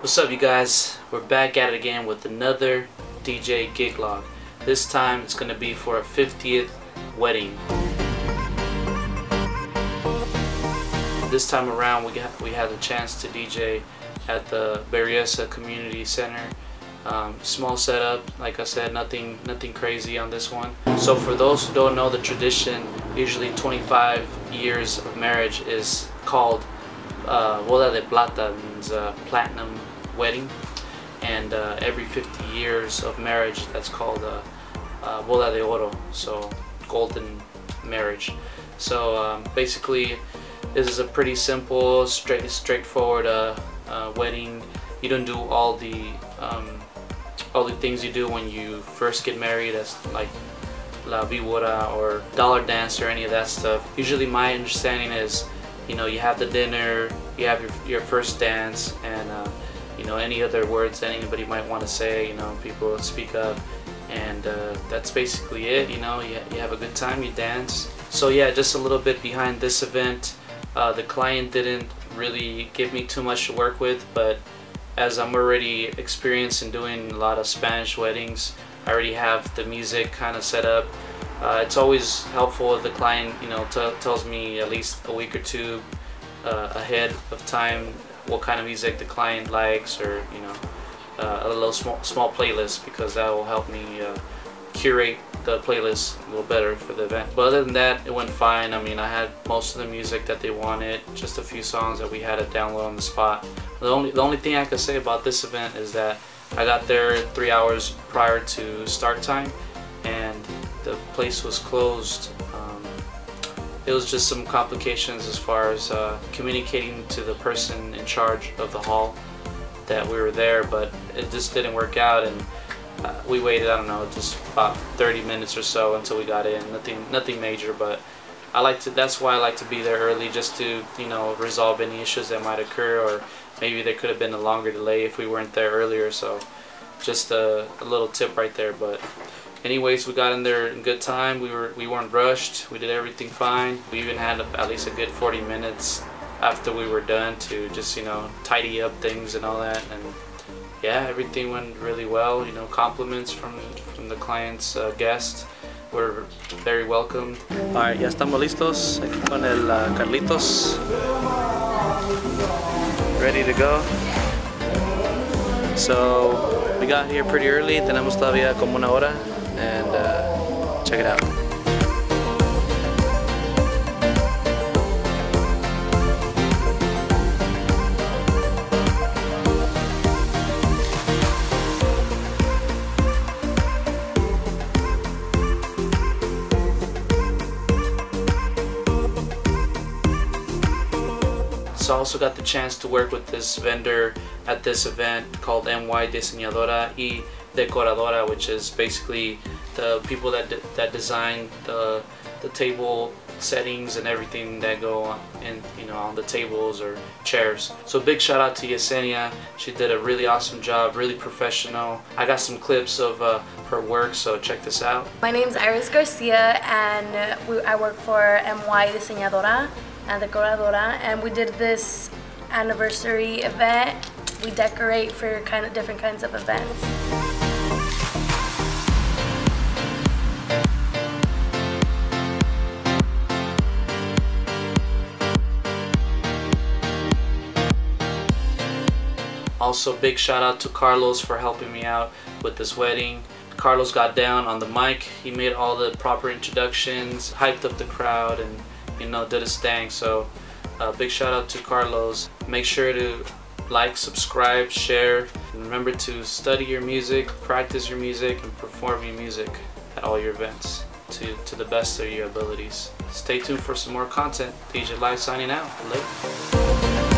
What's up you guys? We're back at it again with another DJ gig log. This time it's gonna be for a 50th wedding. This time around we got we had a chance to DJ at the Berryessa Community Center. Um, small setup, like I said, nothing nothing crazy on this one. So for those who don't know the tradition, usually 25 years of marriage is called uh, boda de plata, means uh, platinum wedding and uh, every 50 years of marriage that's called uh, uh, boda de oro so golden marriage. So um, basically this is a pretty simple straight straightforward uh, uh, wedding. You don't do all the um, all the things you do when you first get married as like la víbora or dollar dance or any of that stuff. Usually my understanding is you know you have the dinner you have your, your first dance and uh, know any other words that anybody might want to say you know people speak up. And uh, that's basically it you know you, you have a good time you dance. So yeah just a little bit behind this event uh, the client didn't really give me too much to work with but as I'm already experienced in doing a lot of Spanish weddings I already have the music kind of set up. Uh, it's always helpful if the client you know tells me at least a week or two uh, ahead of time what kind of music the client likes or you know uh, a little small, small playlist because that will help me uh, curate the playlist a little better for the event. But other than that, it went fine. I mean, I had most of the music that they wanted, just a few songs that we had to download on the spot. The only, the only thing I could say about this event is that I got there three hours prior to start time and the place was closed it was just some complications as far as uh, communicating to the person in charge of the hall that we were there, but it just didn't work out, and uh, we waited. I don't know, just about 30 minutes or so until we got in. Nothing, nothing major, but I like to. That's why I like to be there early, just to you know resolve any issues that might occur, or maybe there could have been a longer delay if we weren't there earlier. So, just a, a little tip right there, but anyways we got in there in good time. We were we weren't rushed. We did everything fine. We even had at least a good 40 minutes after we were done to just you know tidy up things and all that. And yeah everything went really well. You know compliments from from the client's uh, guest were very welcome Alright, ya estamos listos. Aquí con el uh, Carlitos. Ready to go. So we got here pretty early. Tenemos todavía como una hora and uh, check it out. So I also got the chance to work with this vendor at this event called MY Diseñadora y Decoradora, which is basically the people that de that design the the table settings and everything that go on in you know on the tables or chairs. So big shout out to Yesenia. She did a really awesome job, really professional. I got some clips of uh, her work, so check this out. My name is Iris Garcia, and we, I work for MY Diseñadora and Decoradora, and we did this anniversary event. We decorate for kind of different kinds of events. Also big shout out to Carlos for helping me out with this wedding. Carlos got down on the mic, he made all the proper introductions, hyped up the crowd and you know did his thing. So uh, big shout out to Carlos. Make sure to like, subscribe, share, and remember to study your music, practice your music, and perform your music at all your events to, to the best of your abilities. Stay tuned for some more content. DJ Live signing out. Later.